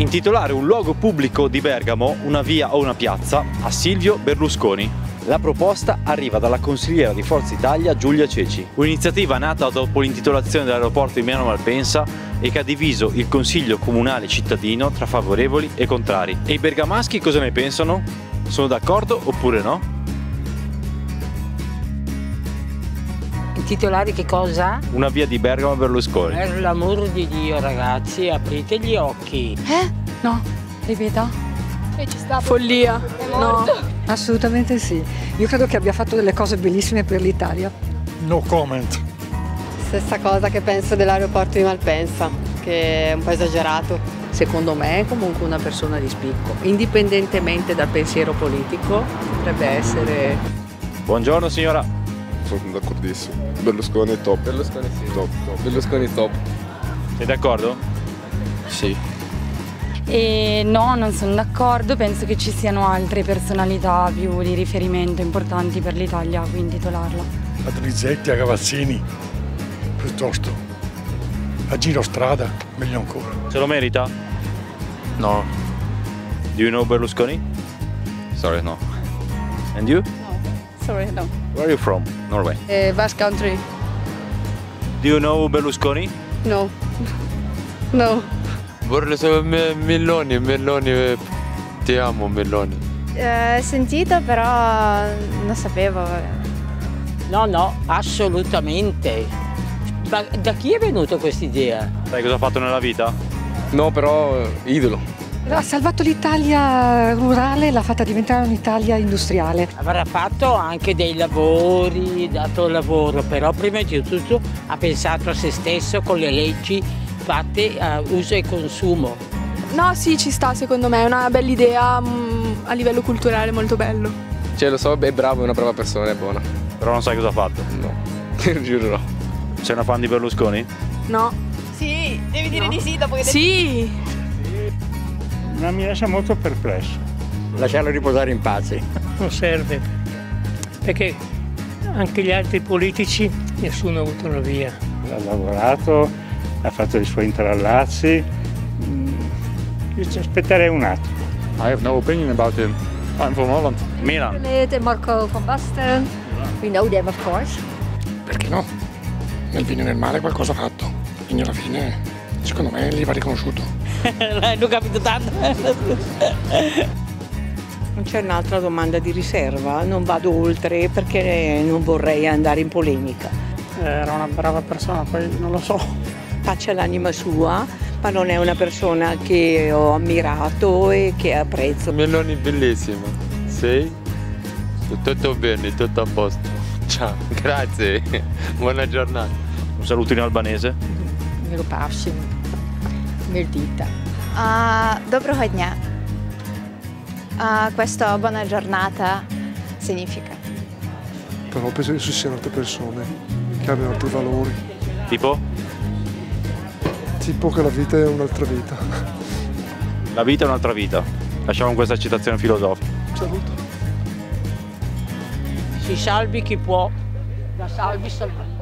Intitolare un luogo pubblico di Bergamo, una via o una piazza, a Silvio Berlusconi. La proposta arriva dalla consigliera di Forza Italia Giulia Ceci. Un'iniziativa nata dopo l'intitolazione dell'aeroporto di Milano Malpensa e che ha diviso il consiglio comunale cittadino tra favorevoli e contrari. E i bergamaschi cosa ne pensano? Sono d'accordo oppure no? Titolari che cosa? Una via di Bergamo Berlusconi. Per l'amor di Dio ragazzi, aprite gli occhi. Eh? No, ripeta. E ci sta. Follia. No. Assolutamente sì. Io credo che abbia fatto delle cose bellissime per l'Italia. No comment. Stessa cosa che penso dell'aeroporto di Malpensa, che è un po' esagerato. Secondo me è comunque una persona di spicco, indipendentemente dal pensiero politico, potrebbe essere... Buongiorno signora. Sono d'accordissimo. Berlusconi è top. Berlusconi sì. Top, top. Berlusconi top. Sei d'accordo? Sì. E no, non sono d'accordo, penso che ci siano altre personalità più di riferimento importanti per l'Italia a cui intitolarla. A Donizetti, a Cavazzini, piuttosto. A Giro Strada, meglio ancora. Se lo merita? No. Do you know Berlusconi? Sorry, no. And you? Sorry, no. Where are you from? Norway. Eh, Basque Country. Do you know Berlusconi? No. No. Berlusconi, Melloni, Melloni, eh, ti amo Melloni. Eh, sentito però non sapevo. No, no, assolutamente. Ma da chi è venuta questa idea? Sai cosa ha fatto nella vita? No, però idolo. Ha salvato l'Italia rurale, l'ha fatta diventare un'Italia industriale. Avrà fatto anche dei lavori, dato lavoro, però prima di tutto ha pensato a se stesso con le leggi fatte a uso e consumo. No, sì, ci sta secondo me, è una bella idea mm, a livello culturale molto bello. Cioè, lo so, è bravo, è una brava persona, è buona. Però non sai cosa ha fatto. No, giuro no. Sei una fan di Berlusconi? No. Sì, devi dire No. di sì dopo che Sì. Ma mi lascia molto perplesso. lasciarlo riposare in pace. non serve, perché anche gli altri politici nessuno ha avuto una via. Ha lavorato, ha fatto i suoi intrallazzi. Mm, Io ci aspetterei un attimo. I have no opinion about him. I'm from Holland. Milan. E Marco van Basten. We know them of course. Perché no? Nel bene e nel male qualcosa ha fatto. Quindi alla fine, secondo me, gli va riconosciuto. non ho capito tanto. Non c'è un'altra domanda di riserva, non vado oltre perché non vorrei andare in polemica. Era una brava persona, poi non lo so. Pace all'anima sua, ma non è una persona che ho ammirato e che apprezzo. Melloni bellissima. Sei? Tutto bene, tutto a posto. Ciao, grazie. Buona giornata. Un saluto in albanese. Miro Pavshin. Merdita. Ah, доброго дня. Ah, questo buona giornata significa. Però penso che ci siano altre persone che abbiano altri valori. Tipo? Tipo che la vita è un'altra vita. La vita è un'altra vita. Lasciamo questa citazione filosofica. Saluto. Si salvi chi può. La salvi salvi.